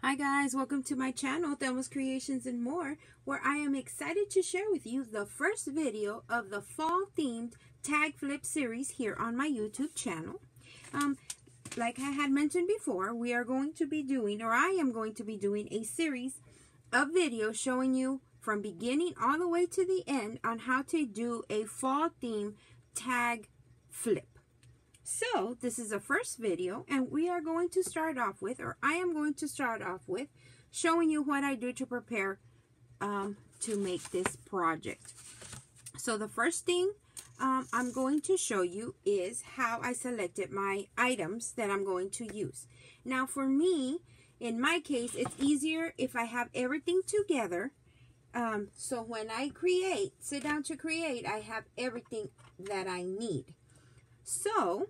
Hi guys, welcome to my channel, Thelma's Creations and More, where I am excited to share with you the first video of the fall themed tag flip series here on my YouTube channel. Um, like I had mentioned before, we are going to be doing, or I am going to be doing a series of videos showing you from beginning all the way to the end on how to do a fall theme tag flip. So this is the first video and we are going to start off with, or I am going to start off with, showing you what I do to prepare um, to make this project. So the first thing um, I'm going to show you is how I selected my items that I'm going to use. Now for me, in my case, it's easier if I have everything together. Um, so when I create, sit down to create, I have everything that I need. So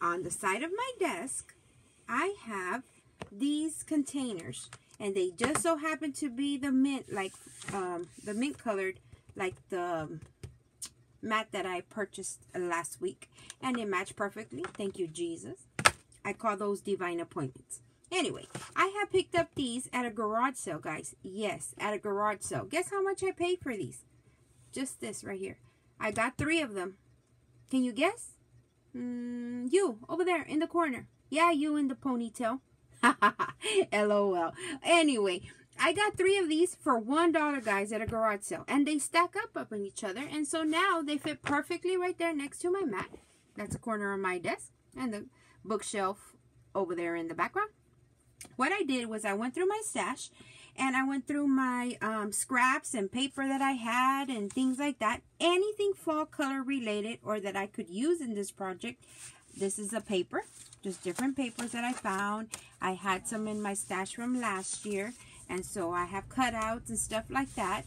on the side of my desk, I have these containers. And they just so happen to be the mint, like um, the mint colored, like the mat that I purchased last week. And they match perfectly. Thank you, Jesus. I call those divine appointments. Anyway, I have picked up these at a garage sale, guys. Yes, at a garage sale. Guess how much I paid for these? Just this right here. I got three of them. Can you guess? Mm, you, over there in the corner. Yeah, you in the ponytail. LOL. Anyway, I got three of these for $1, guys, at a garage sale. And they stack up up on each other. And so now they fit perfectly right there next to my mat. That's a corner of my desk. And the bookshelf over there in the background. What I did was I went through my stash and I went through my um, scraps and paper that I had and things like that. Anything fall color related or that I could use in this project. This is a paper, just different papers that I found. I had some in my stash from last year and so I have cutouts and stuff like that.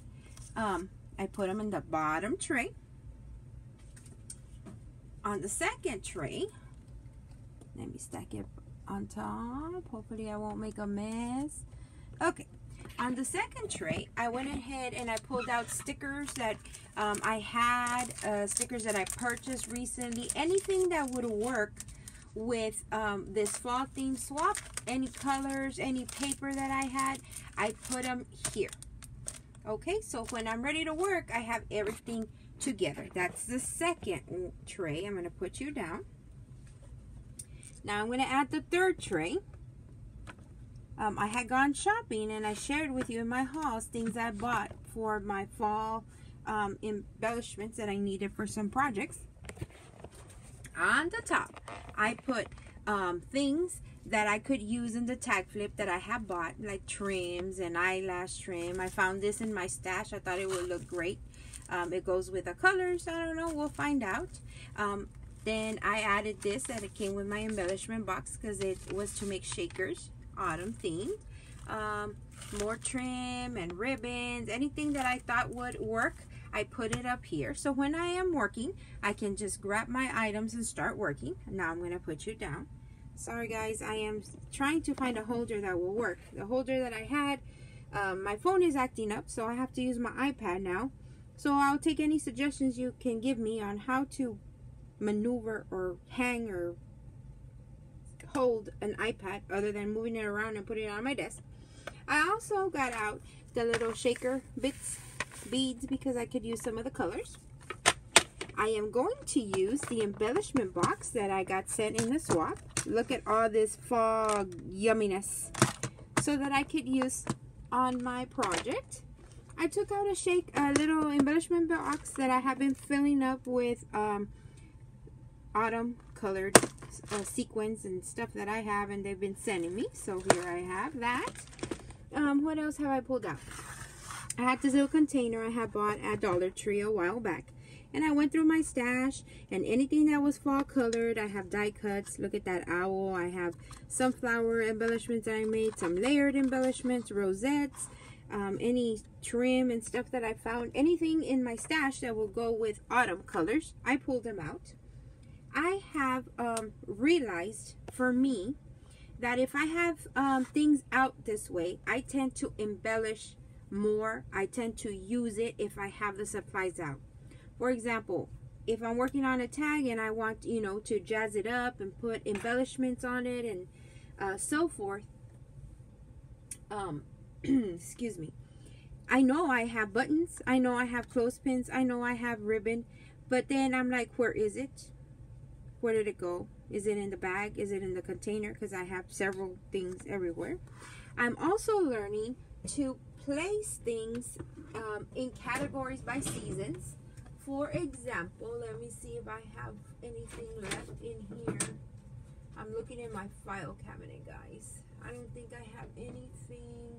Um, I put them in the bottom tray. On the second tray, let me stack it on top. Hopefully I won't make a mess. Okay, on the second tray, I went ahead and I pulled out stickers that um, I had, uh, stickers that I purchased recently, anything that would work with um, this fall theme swap, any colors, any paper that I had, I put them here. Okay, so when I'm ready to work, I have everything together. That's the second tray. I'm going to put you down. Now I'm going to add the third tray um, I had gone shopping and I shared with you in my hauls things I bought for my fall um, embellishments that I needed for some projects. On the top, I put um, things that I could use in the tag flip that I have bought, like trims and eyelash trim. I found this in my stash. I thought it would look great. Um, it goes with the colors. I don't know. We'll find out. Um, then I added this that it came with my embellishment box because it was to make shakers autumn theme. Um, more trim and ribbons, anything that I thought would work, I put it up here. So when I am working, I can just grab my items and start working. Now I'm going to put you down. Sorry guys, I am trying to find a holder that will work. The holder that I had, um, my phone is acting up, so I have to use my iPad now. So I'll take any suggestions you can give me on how to maneuver or hang or hold an iPad other than moving it around and putting it on my desk. I also got out the little shaker bits, beads, because I could use some of the colors. I am going to use the embellishment box that I got sent in the swap. Look at all this fog yumminess. So that I could use on my project. I took out a shake, a little embellishment box that I have been filling up with um, autumn colored uh, sequins and stuff that I have and they've been sending me. So here I have that. Um, what else have I pulled out? I had this little container I had bought at Dollar Tree a while back. And I went through my stash and anything that was fall colored, I have die cuts. Look at that owl. I have sunflower embellishments I made, some layered embellishments, rosettes, um, any trim and stuff that I found. Anything in my stash that will go with autumn colors, I pulled them out. I have um, realized for me that if I have um, things out this way, I tend to embellish more. I tend to use it if I have the supplies out. For example, if I'm working on a tag and I want, you know, to jazz it up and put embellishments on it and uh, so forth, um, excuse me. I know I have buttons. I know I have clothespins. I know I have ribbon. But then I'm like, where is it? Where did it go? Is it in the bag? Is it in the container? Because I have several things everywhere. I'm also learning to place things um, in categories by seasons. For example, let me see if I have anything left in here. I'm looking in my file cabinet, guys. I don't think I have anything.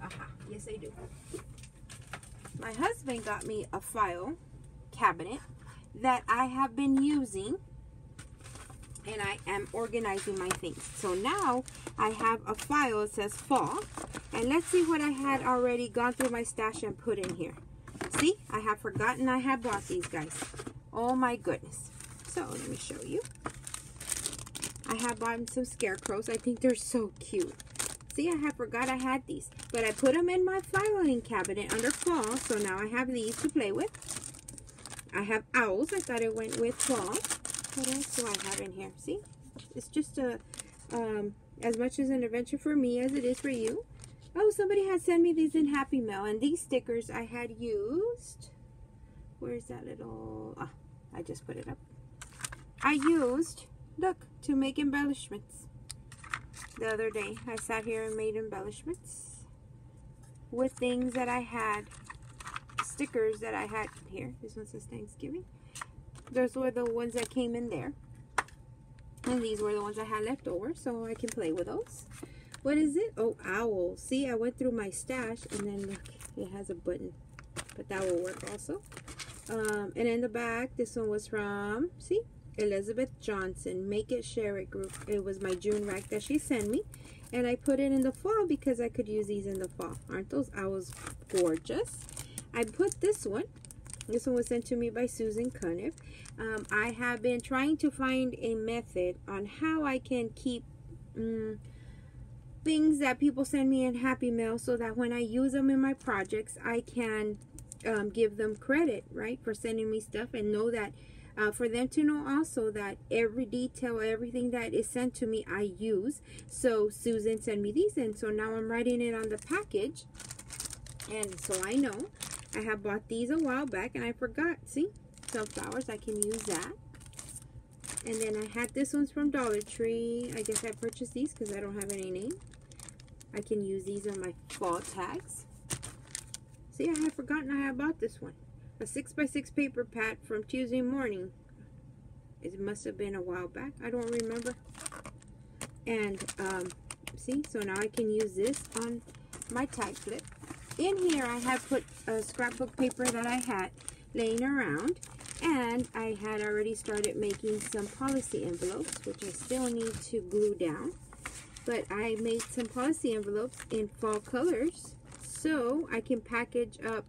Aha, yes I do. My husband got me a file cabinet that I have been using and I am organizing my things. So now I have a file that says fall and let's see what I had already gone through my stash and put in here. See, I have forgotten I had bought these guys. Oh my goodness. So let me show you. I have bought some scarecrows. I think they're so cute. See, I have forgot I had these. But I put them in my filing cabinet under fall. So now I have these to play with. I have owls. I thought it went with fall. What else do I have in here? See? It's just a um, as much as an adventure for me as it is for you. Oh, somebody had sent me these in Happy Mail. And these stickers I had used. Where's that little... Ah, I just put it up. I used, look, to make embellishments. The other day, I sat here and made embellishments with things that I had, stickers that I had here. This one says Thanksgiving. Those were the ones that came in there. And these were the ones I had left over, so I can play with those. What is it? Oh, owl. See, I went through my stash, and then look, it has a button. But that will work also. Um, and in the back, this one was from, see, Elizabeth Johnson, Make It, Share It group. It was my June RAK that she sent me. And I put it in the fall because I could use these in the fall. Aren't those owls gorgeous? I put this one. This one was sent to me by Susan Cuniff. Um, I have been trying to find a method on how I can keep... Um, things that people send me in Happy Mail so that when I use them in my projects, I can um, give them credit, right, for sending me stuff and know that uh, for them to know also that every detail, everything that is sent to me, I use. So Susan sent me these and so now I'm writing it on the package. And so I know I have bought these a while back and I forgot. See, sunflowers, I can use that. And then I had this one's from Dollar Tree. I guess I purchased these because I don't have any name. I can use these on my fall tags. See, I had forgotten I had bought this one. A 6x6 paper pad from Tuesday morning. It must have been a while back. I don't remember. And, um, see, so now I can use this on my tag flip. In here, I have put a scrapbook paper that I had laying around. And I had already started making some policy envelopes, which I still need to glue down. But I made some policy envelopes in fall colors so I can package up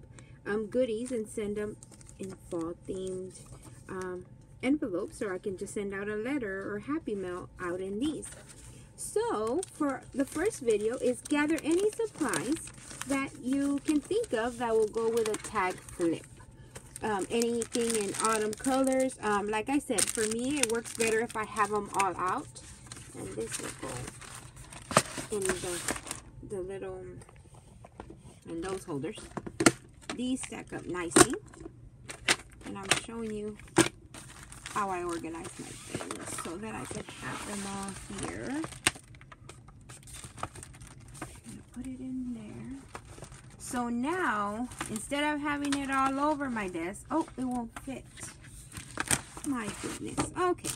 um, goodies and send them in fall themed um, envelopes or I can just send out a letter or happy mail out in these. So for the first video is gather any supplies that you can think of that will go with a tag flip. Um, anything in autumn colors. Um, like I said, for me, it works better if I have them all out. And this will go in the, the little, in those holders. These stack up nicely. And I'm showing you how I organize my things so that I can have them all here. Put it in there. So now, instead of having it all over my desk, oh, it won't fit. My goodness. Okay.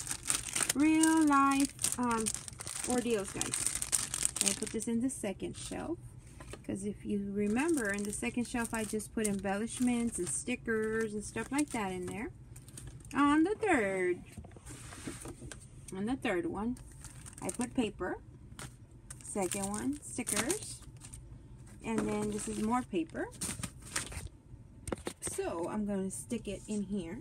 Real life um, ordeals, guys. I put this in the second shelf. Because if you remember, in the second shelf, I just put embellishments and stickers and stuff like that in there. On the third, on the third one, I put paper. Second one, stickers. And then this is more paper. So I'm going to stick it in here.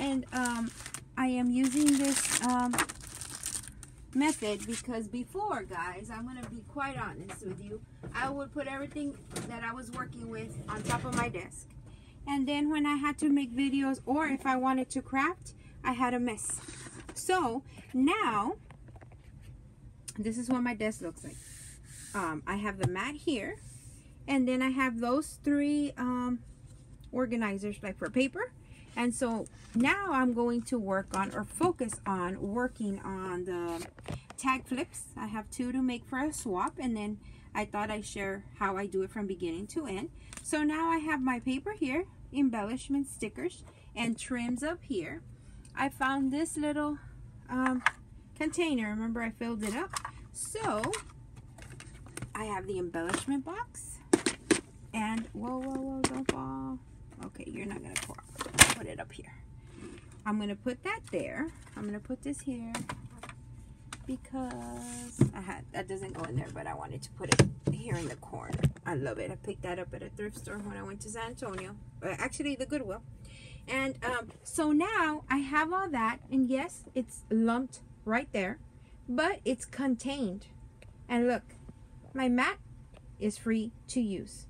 And um, I am using this um, method because before guys I'm gonna be quite honest with you I would put everything that I was working with on top of my desk and then when I had to make videos or if I wanted to craft I had a mess. So now this is what my desk looks like. Um, I have the mat here and then I have those three um, organizers like for paper. And so now I'm going to work on or focus on working on the tag flips. I have two to make for a swap and then I thought I'd share how I do it from beginning to end so now I have my paper here embellishment stickers and trims up here I found this little um, container remember I filled it up so I have the embellishment box and whoa, whoa, whoa, don't fall. Okay, you're not gonna pour. Put it up here. I'm gonna put that there. I'm gonna put this here because I had that doesn't go in there, but I wanted to put it here in the corner. I love it. I picked that up at a thrift store when I went to San Antonio. Uh, actually, the Goodwill. And um, so now I have all that, and yes, it's lumped right there, but it's contained. And look, my mat is free to use.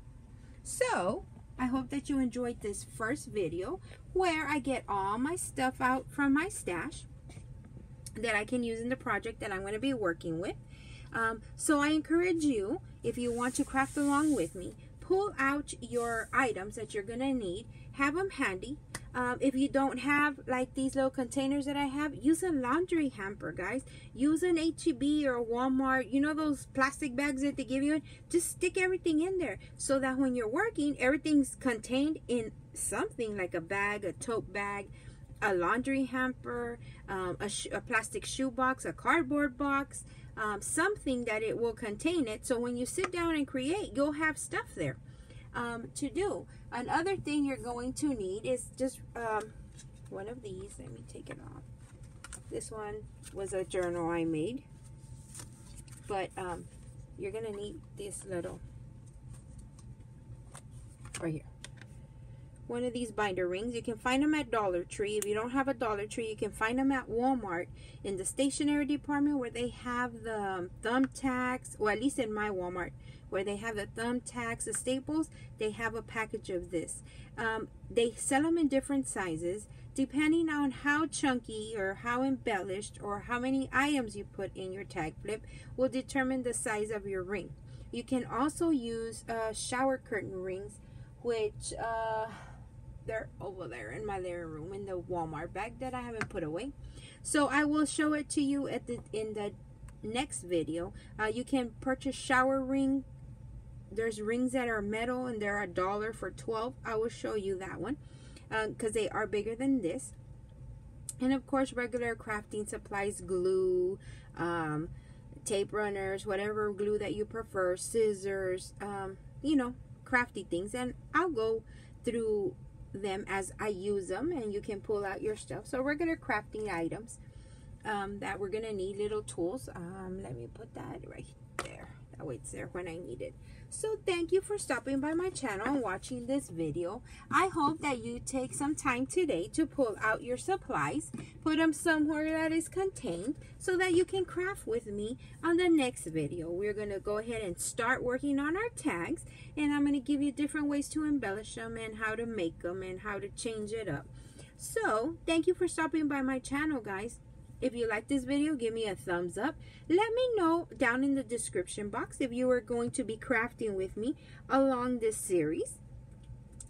So, I hope that you enjoyed this first video where I get all my stuff out from my stash that I can use in the project that I'm going to be working with. Um, so I encourage you, if you want to craft along with me, pull out your items that you're to need, have them handy, um, if you don't have like these little containers that I have, use a laundry hamper, guys. Use an HEB or Walmart. You know those plastic bags that they give you? Just stick everything in there so that when you're working, everything's contained in something like a bag, a tote bag, a laundry hamper, um, a, a, plastic shoe box, a cardboard box, um, something that it will contain it. So when you sit down and create, you'll have stuff there um, to do. Another thing you're going to need is just um, one of these. Let me take it off. This one was a journal I made. But um, you're going to need this little right here. One of these binder rings. You can find them at Dollar Tree. If you don't have a Dollar Tree, you can find them at Walmart in the stationery department where they have the thumbtacks, or at least in my Walmart, where they have the thumbtacks, the staples, they have a package of this. Um, they sell them in different sizes depending on how chunky or how embellished or how many items you put in your tag flip will determine the size of your ring. You can also use uh, shower curtain rings, which uh, they're over there in my living room in the Walmart bag that I haven't put away. So I will show it to you at the in the next video. Uh, you can purchase shower ring there's rings that are metal and they're a dollar for 12 i will show you that one because uh, they are bigger than this and of course regular crafting supplies glue um, tape runners whatever glue that you prefer scissors um, you know crafty things and i'll go through them as i use them and you can pull out your stuff. So regular crafting items um, that we're gonna need little tools. Um, let me put that right there. That way it's there when i need it so thank you for stopping by my channel and watching this video. I hope that you take some time today to pull out your supplies, put them somewhere that is contained so that you can craft with me on the next video. We're going to go ahead and start working on our tags and I'm going to give you different ways to embellish them and how to make them and how to change it up. So thank you for stopping by my channel guys. If you like this video, give me a thumbs up. Let me know down in the description box if you are going to be crafting with me along this series.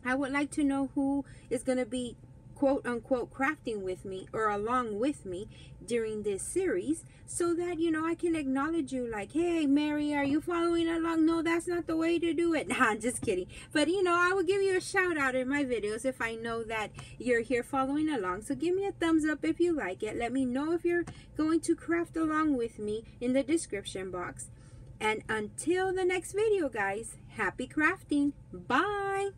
I would like to know who is going to be quote unquote crafting with me or along with me during this series so that you know I can acknowledge you like hey Mary are you following along? No that's not the way to do it. Nah I'm just kidding. But you know I will give you a shout out in my videos if I know that you're here following along. So give me a thumbs up if you like it. Let me know if you're going to craft along with me in the description box. And until the next video guys happy crafting. Bye